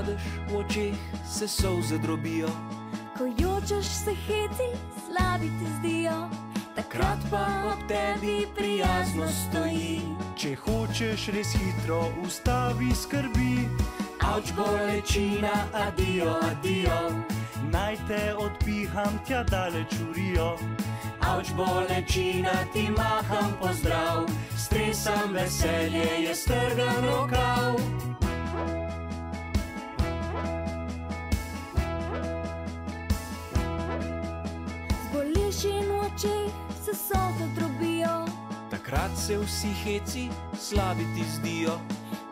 padeš v očeh, se solze drobijo. Ko jočeš se heci, slabi ti zdijo. Takrat pa ob tebi prijazno stoji. Če hočeš res hitro, ustavi skrbi. Avč bolečina, adijo, adijo. Naj te odpiham tja daleč urijo. Avč bolečina, ti maham pozdrav. Stresam veselje, je strgan rokav. Zboliš in v očeh se solze drobijo. Takrat se vsi heci, slabi ti zdijo.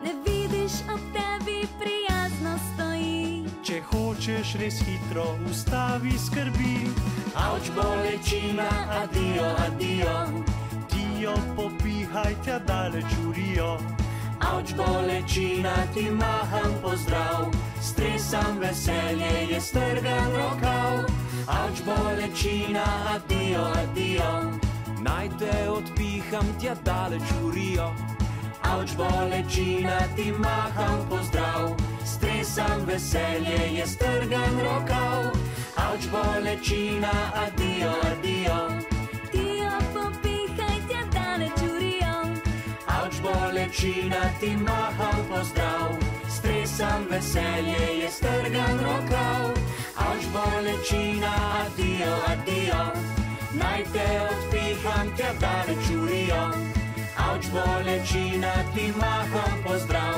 Ne vidiš ob tebi prijazno stoji. Če hočeš res hitro, ustavi skrbi. Avč bolečina, adijo, adijo. Ti jo popihaj tja daleč urijo. Avč bolečina, ti maham pozdrav. Stresam veselje, je strgan rokav. Avč bolečina, adijo, adijo. Naj te odpiham tja daleč urijo. Avč bolečina, ti maham pozdrav. Stresam veselje, je strgan rokav. Avč bolečina, adijo, adijo. Ti jo popihaj tja daleč urijo. Avč bolečina, ti maham pozdrav. Stresam veselje, je strgan rokav. Avč bolečina, adijo. Tja daleč urijo. Avč bolečina, ti maham pozdrav.